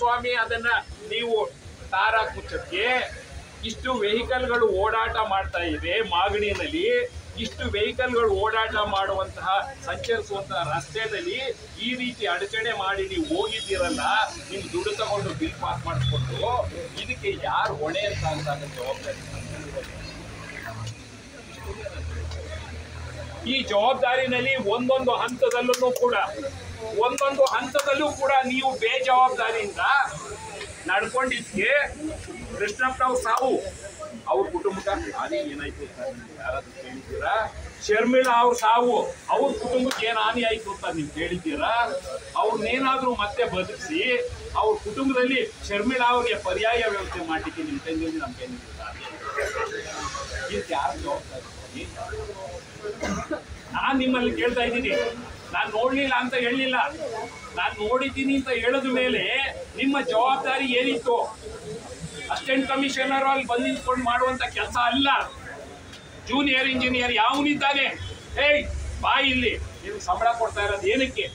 ಸ್ವಾಮಿ, ಅದನ್ನ ನೀವು ತಾರಾಕುಚ್ಚಕ್ಕೆ ಇಷ್ಟು ವೆಹಿಕಲ್ಗಳು ಓಡಾಟ ಮಾಡ್ತಾ ಇದೆ ಮಾಗಡಿನಲ್ಲಿ ಇಷ್ಟು ವೆಹಿಕಲ್ಗಳು ಓಡಾಟ ಮಾಡುವಂತಹ, ಸಂಚರಿಸುವಂತಹ ರಸ್ತೆಯಲ್ಲಿ ಈ ರೀತಿ ಅಡಚಣೆ ಮಾಡಿ ನೀವು ಹೋಗಿದ್ದೀರಲ್ಲ, ನೀವು ದುಡ್ಡು ತಗೊಂಡು ಬಿಲ್ ಪಾಸ್ ಮಾಡಿಸ್ಕೊಂಡು, ಇದಕ್ಕೆ ಯಾರು ಹೊಣೆ ಅಂತ ಅಂತ ಜವಾಬ್ದಾರಿ. ಈ ಜವಾಬ್ದಾರಿನಲ್ಲಿ ಒಂದೊಂದು ಹಂತದಲ್ಲೂ ಕೂಡ, ಒಂದೊಂದು ಹಂತದಲ್ಲೂ ಕೂಡ ನೀವು ಬೇಜವಾಬ್ದಾರಿಯಿಂದ ನಡ್ಕೊಂಡಿದ್ಕೆ ಕೃಷ್ಣಪ್ಪನವ್ರ ಸಾವು. ಅವ್ರ ಕುಟುಂಬಕ್ಕೆ, ಹಾನಿ ಏನಾಯ್ತು ಯಾರಾದ್ರೂ ಕೇಳಿದ್ದೀರಾ? ಶರ್ಮಿಳಾ ಅವ್ರ ಸಾವು, ಅವ್ರ ಕುಟುಂಬಕ್ಕೆ ಏನ್ ಹಾನಿ ಆಯ್ತು ಅಂತ ನೀವು ಕೇಳಿದ್ದೀರಾ? ಅವ್ರನ್ನೇನಾದ್ರೂ ಮತ್ತೆ ಬದುಕಿಸಿ, ಅವ್ರ ಕುಟುಂಬದಲ್ಲಿ ಶರ್ಮಿಳಾ ಅವ್ರಿಗೆ ಪರ್ಯಾಯ ವ್ಯವಸ್ಥೆ ಮಾಡಲಿಕ್ಕೆ ನಿಮ್ಮ ಕೈಯಲ್ಲಿ ನಮ್ಗೆ ಇದಕ್ಕೆ ಯಾರು ಜವಾಬ್ದಾರಿ? ನಾನ್ ನಿಮ್ಮಲ್ಲಿ ಕೇಳ್ತಾ ಇದ್ದೀನಿ. ನಾನು ನೋಡ್ಲಿಲ್ಲ ಅಂತ ಹೇಳಲಿಲ್ಲ ನಾನು ನೋಡಿದ್ದೀನಿ ಅಂತ ಹೇಳಿದ ಮೇಲೆ ನಿಮ್ಮ ಜವಾಬ್ದಾರಿ ಏನಿತ್ತು? ಅಸಿಸ್ಟೆಂಟ್ ಕಮಿಷನರ್ ಅಲ್ಲಿ ಬಂದು ನಿಂತ್ಕೊಂಡು ಮಾಡುವಂತ ಕೆಲಸ ಅಲ್ಲ. ಜೂನಿಯರ್ ಇಂಜಿನಿಯರ್ ಯಾವನಿದ್ದಾನೆ? ಏಯ್ ಬಾಯಿ ಇಲ್ಲಿ. ನೀವು ಸಂಬಳ ಕೊಡ್ತಾ ಇರೋದು ಏನಕ್ಕೆ?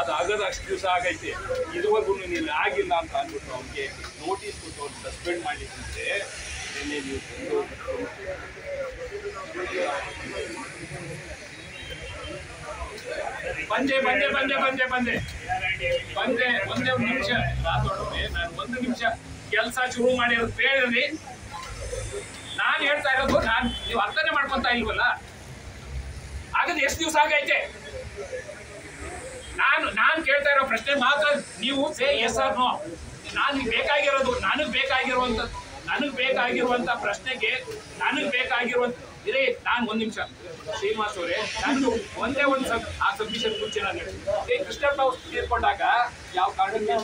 ಅದು ಆಗದ ಅಷ್ಟು ದಿವಸ ಆಗೈತೆ. ಇದುವರೆಗೂ ನೀನು ಆಗಿಲ್ಲ ಅಂತ ಅಂದ್ಬಿಟ್ಟು ಅವ್ನಿಗೆ ನೋಟಿಸ್ ಕೊಟ್ಟು ಅವ್ನು ಸಸ್ಪೆಂಡ್ ಮಾಡಿದ್ರೆ ನೀವು ಬಂದು, ಬಂದೆ ಬಂದೆ ಬಂದೆ ಬಂದೆ. ಬಂದೆ, ಒಂದೇ ಒಂದು ನಿಮಿಷ. ನಾನು ಒಂದು ನಿಮಿಷ. ಕೆಲಸ ಶುರು ಮಾಡಿರೋದು ಬೇಡ್ರಿ ನಾನು ಹೇಳ್ತಾ ಇರೋದು, ನಾನು ನೀವು ಅರ್ಥನೆ ಮಾಡ್ಕೊತಾ ಇಲ್ವಲ್ಲ? ಆಗದ ಎಷ್ಟು ದಿವಸ ಆಗೈತೆ? ನಾನು ನಾನು ಕೇಳ್ತಾ ಇರೋ ಪ್ರಶ್ನೆ ಮಾತ್ರ ನೀವು ಸೇ ಎಸ್ ಆರ್ ನೋ ನಾನು ಬೇಕಾಗಿರೋದು, ನನಗೆ ಬೇಕಾಗಿರುವಂತ ನನಗೆ ಬೇಕಾಗಿರುವಂತ ಪ್ರಶ್ನೆಗೆ ನನಗೆ ಬೇಕಾಗಿರುವಂತ ಇರೇ, ನಾನು ಒಂದ್ ನಿಮಿಷ ಶ್ರೀನಿವಾಸ್ ಅವರೇ, ನಾನು ಒಂದೇ ಒಂದು ಸಬ್ ಆ ಸಬ್ಮಿಷನ್ ಮುಂಚೆ ನಾನು. ಏ, ಕೃಷ್ಣಪ್ಪ ಅವ್ರು ತೀರ್ಕೊಂಡಾಗ ಯಾವ ಕಾರಣಕ್ಕೆ?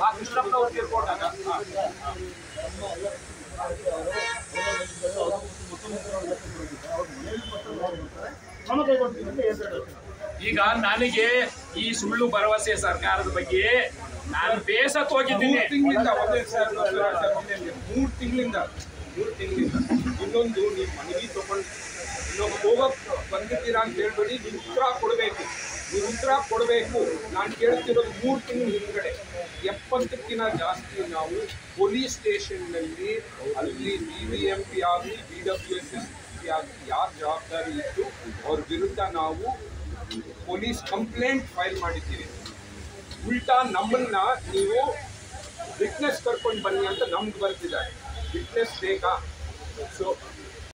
ಆ ಕೃಷ್ಣಪ್ಪ ಅವ್ರು ತೀರ್ಕೊಂಡಾಗ. ಕ್ರಮ ಕೈಗೊಳ್ತೀವಿ ಅಂತ ಹೇಳ್ತಾರೆ ಈಗ ನನಗೆ ಈ ಸುಳ್ಳು ಭರವಸೆ ಸರ್ಕಾರದ ಬಗ್ಗೆ ನಾನು ಬೇಸತ್ ಹೋಗಿದ್ದೀನಿ. ತಿಂಗಳಿಂದ ಮೂರು ತಿಂಗಳಿಂದ ಮೂರು ತಿಂಗಳಿಂದ ಇನ್ನೊಂದು ನೀವು ಮನೆಗೆ ತಗೊಂಡು ಇನ್ನೊಂದು ಹೋಗಕ್ ಬಂದಿದ್ದೀರಾ ಅಂತ ಹೇಳ್ಬೇಡಿ, ನೀವು ಉತ್ತರ ಕೊಡಬೇಕು. ನೀವು ಉತ್ತರ ಕೊಡಬೇಕು. ನಾನು ಕೇಳ್ತಿರೋದು ಮೂರು ತಿಂಗಳು ಹಿಂದ್ಗಡೆ. ಎಪ್ಪತ್ತಕ್ಕಿಂತ ಜಾಸ್ತಿ ನಾವು ಪೊಲೀಸ್ ಸ್ಟೇಷನ್ನಲ್ಲಿ ಅಲ್ಲಿ ಬಿ ಬಿ ಎಂ ಪಿ ಆಗಲಿ B W S S P ಆಗಲಿ ಯಾರು ಜವಾಬ್ದಾರಿ ಇತ್ತು ಅವ್ರ ವಿರುದ್ಧ ನಾವು ಪೊಲೀಸ್ ಕಂಪ್ಲೇಂಟ್ ಫೈಲ್ ಮಾಡಿದ್ದೀರಿ. ಉಲ್ಟಾ ನಮ್ಮನ್ನ ನೀವು ವಿಟ್ನೆಸ್ ಕರ್ಕೊಂಡು ಬನ್ನಿ ಅಂತ ನಮ್ಗೆ ಬರ್ತಿದ್ದಾರೆ ವಿಟ್ನೆಸ್ ಬೇಕಾ? ಸೊ